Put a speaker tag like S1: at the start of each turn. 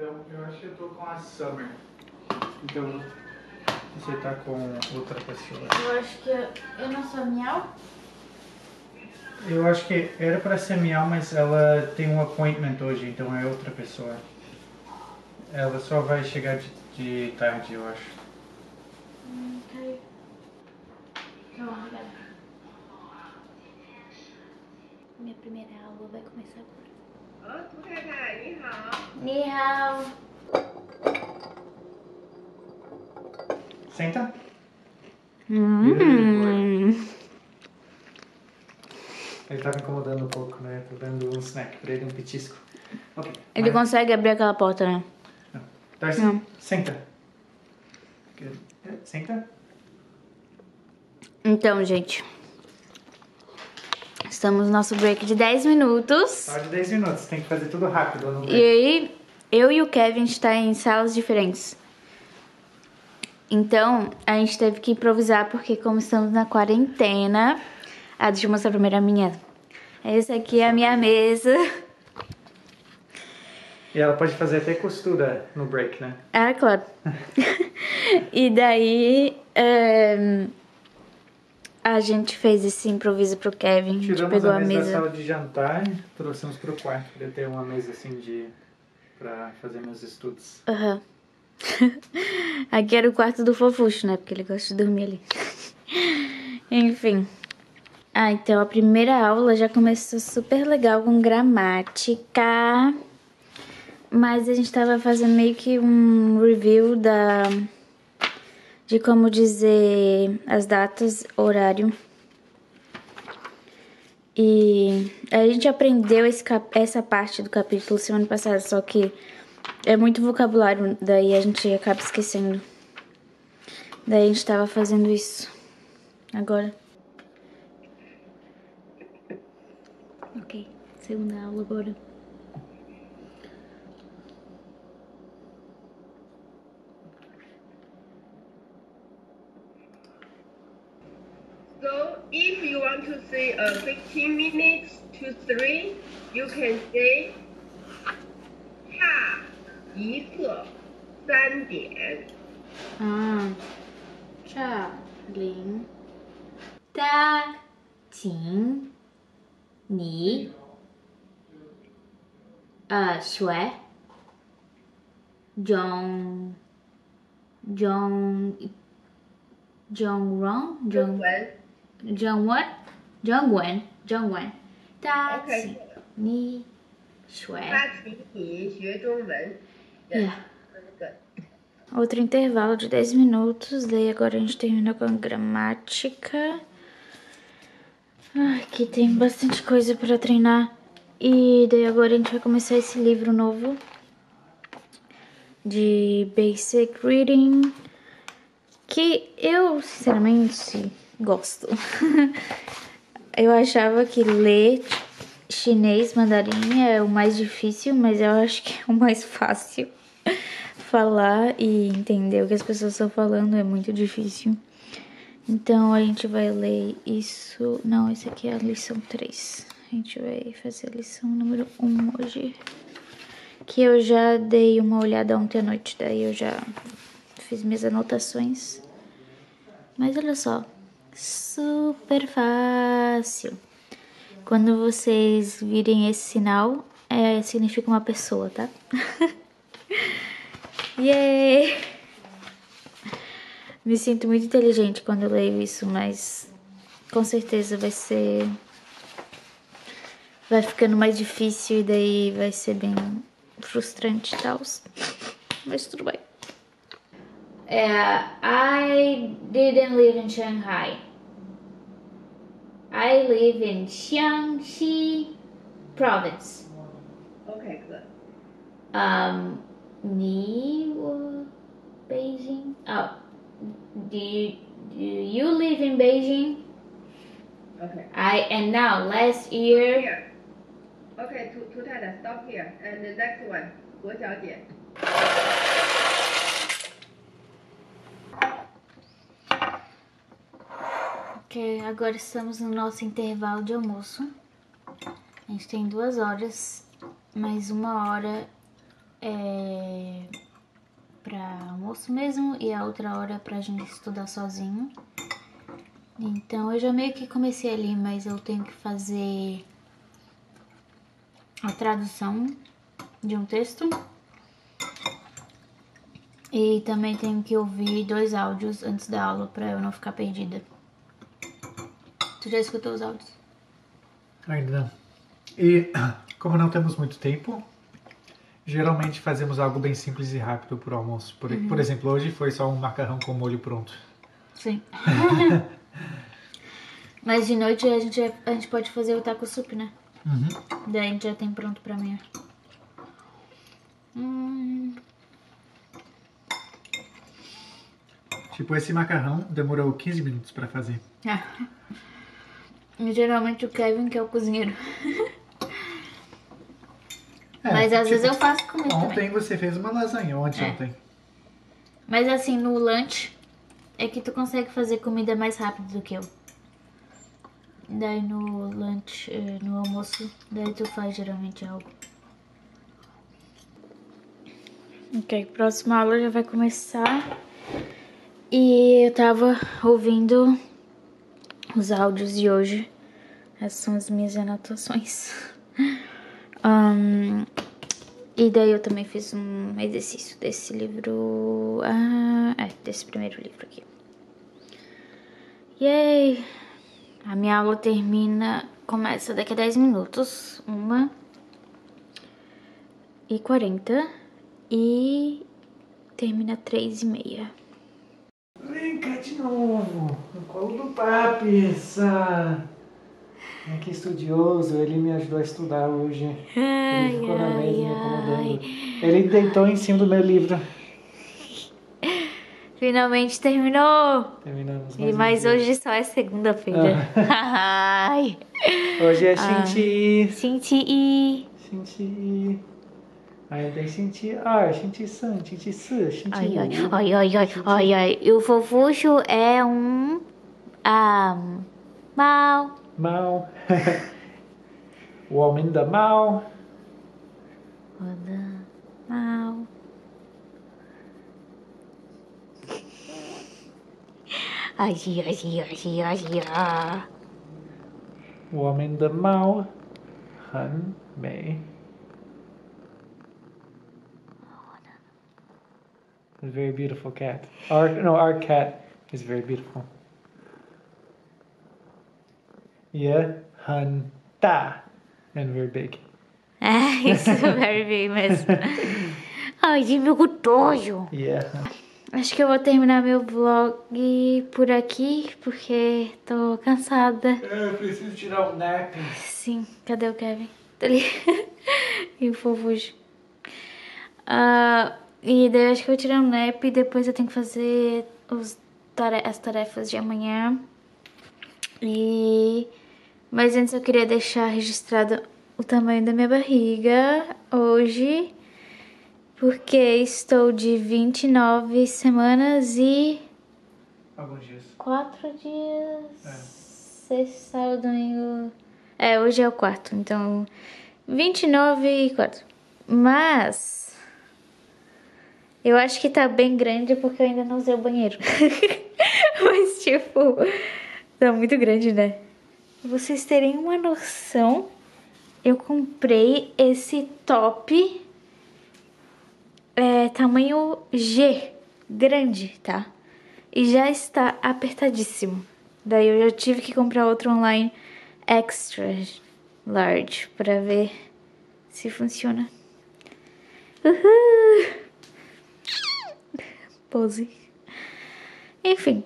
S1: Então, eu acho que eu tô com a Summer. Então, você tá com outra pessoa.
S2: Eu acho que eu, eu não sou miau.
S1: Eu acho que era pra ser Miau, mas ela tem um appointment hoje, então é outra pessoa. Ela só vai chegar de, de tarde, eu acho.
S2: Ok. Então, obrigada. Minha primeira aula vai começar agora.
S1: Senta.
S2: Hum.
S1: Ele tava incomodando um pouco, né? Tô dando um snack pra ele, um petisco. Ok.
S2: Ele
S1: mas-
S2: consegue abrir aquela porta, né?
S1: Darcy,
S2: Não.
S1: senta. É, Senta.
S2: Então, gente. Estamos no nosso break de 10 minutos.
S1: Só de 10 minutos, tem que fazer tudo rápido. Não
S2: E aí, eu e o Kevin está em salas diferentes. Então, a gente teve que improvisar, porque como estamos na quarentena... Ah, deixa eu mostrar primeiro a minha. Essa aqui é a minha mesa.
S1: E ela pode fazer até costura no break, né?
S2: Ah, claro. e daí... ehm, a gente fez esse improviso pro Kevin. A gente
S1: Tiramos
S2: pegou
S1: a
S2: a
S1: mesa, da
S2: mesa.
S1: sala de jantar e trouxemos pro quarto. Queria ter uma mesa assim de... pra fazer meus estudos.
S2: Aham. Aqui era o quarto do fofuxo, né? Porque ele gosta de dormir ali. Enfim. Ah, então a primeira aula já começou super legal com gramática. Mas a gente tava fazendo meio que um review da de como dizer as datas, horário. E a gente aprendeu esse essa parte do capítulo semana passada, só que é muito vocabulário, daí a gente acaba esquecendo. Daí a gente tava fazendo isso. Agora. Ok, segunda aula agora.
S3: So if you want to say uh, 15 minutes to 3, you can say 下一刻三点。
S2: Ah, cha, ling, ta, qing, ni, uh, xue, zhong, zhong, zhong rong,
S3: 中
S2: zhong,
S3: 文
S2: zhong what? Zhong wen, zhong wen, ta,
S3: OK，
S2: qing, ni, xue.
S3: 他请你学中文。
S2: Yeah.
S3: Good.
S2: Outro intervalo de 10 minutos, daí agora a gente termina com a gramática. Ai, aqui tem bastante coisa para treinar. E daí agora a gente vai começar esse livro novo de Basic Reading, que eu, sinceramente, gosto. eu achava que ler chinês, mandarim é o mais difícil, mas eu acho que é o mais fácil. Falar e entender o que as pessoas estão falando é muito difícil. Então a gente vai ler isso. Não, esse aqui é a lição 3. A gente vai fazer a lição número 1 hoje. Que eu já dei uma olhada ontem à noite, daí eu já fiz minhas anotações. Mas olha só, super fácil. Quando vocês virem esse sinal, é, significa uma pessoa, tá? Yay! Me sinto muito inteligente quando eu leio isso, mas com certeza vai ser. Vai ficando mais difícil e daí vai ser bem frustrante e tal. Mas tudo bem. É, I didn't live in Shanghai. I live in Jiangxi province.
S3: Okay, good.
S2: Um, 你我 Beijing. Oh, do you, do you live in Beijing?
S3: Okay.
S2: I and now last year.
S3: Here. Okay, 涂涂太太，stop here. And the next one，郭小姐。
S2: Ok, agora estamos no nosso intervalo de almoço. A gente tem duas horas, mais uma hora é almoço mesmo e a outra hora pra gente estudar sozinho. Então eu já meio que comecei ali, mas eu tenho que fazer a tradução de um texto. E também tenho que ouvir dois áudios antes da aula pra eu não ficar perdida. Tu já escutou os áudios?
S1: Ainda não. E como não temos muito tempo, geralmente fazemos algo bem simples e rápido por almoço. Por, por exemplo, hoje foi só um macarrão com molho pronto.
S2: Sim. Mas de noite a gente, a gente pode fazer o taco soup, né?
S1: Uhum.
S2: Daí a gente já tem pronto pra amanhã. Hum,
S1: Tipo, esse macarrão demorou 15 minutos pra fazer.
S2: Geralmente o Kevin que é o cozinheiro.
S1: É,
S2: Mas às
S1: tipo,
S2: vezes eu faço também.
S1: Ontem você fez uma lasanha, ontem,
S2: É.
S1: ontem.
S2: Mas assim, no lanche é que tu consegue fazer comida mais rápido do que eu. Daí no lanche, eh, no almoço, daí tu faz geralmente algo. Ok, próxima aula já vai começar. E eu tava ouvindo os áudios de hoje. Essas são as minhas anotações. Ahn, e daí eu também fiz um exercício desse livro. Ah, é, desse primeiro livro aqui. Yay! A minha aula termina. Começa daqui a 10 minutos. Uma e 40. E termina três e meia.
S1: Cá de novo, no colo do papi, essa... É que estudioso, ele me ajudou a estudar hoje.
S2: Ai,
S1: Ele ficou na mesa me
S2: ai,
S1: incomodando.
S2: ai.
S1: Ele deitou em cima do meu livro.
S2: Finalmente terminou!
S1: Terminamos
S2: E
S1: mais um
S2: mas hoje só é segunda-feira. Ai!
S1: Hoje é
S2: Ah.
S1: Shinti. Shinti. Aí tem Shinti ar, Shinti san, Shinti su, Shinti
S2: Ai, ai, ai, ai, ai, ai, ai. E o fofucho é um. Ah. Mal.
S1: Mal. o homem da mal.
S2: Mal. Ai, ai, ai, ai, ai, ai.
S1: O homem da mal. Han mei. A very beautiful cat. Our no, our cat is very beautiful. Yeah, han ta, and very big.
S2: É, isso very big mesmo. Ai, de meu gostoso.
S1: Yeah.
S2: Acho que eu vou terminar meu vlog por aqui, porque tô cansada.
S1: Eu preciso tirar um nap.
S2: Sim, cadê o Kevin? Tá ali. e o fofujo. Ah, e daí eu acho que eu vou tirar um nap e depois eu tenho que fazer os tare- as tarefas de amanhã. E... Mas antes eu queria deixar registrado o tamanho da minha barriga hoje. Porque estou de 29 semanas e
S1: Alguns dias.
S2: quatro dias.
S1: É.
S2: Sexta, sábado, domingo. É, hoje é o quarto, então 29 e 4. Mas eu acho que tá bem grande porque eu ainda não usei o banheiro. Mas tipo, tá muito grande, né? Pra vocês terem uma noção, eu comprei esse top é, tamanho G, grande, tá? E já está apertadíssimo. Daí eu já tive que comprar outro online extra large pra ver se funciona. Uhul! Pose. Enfim,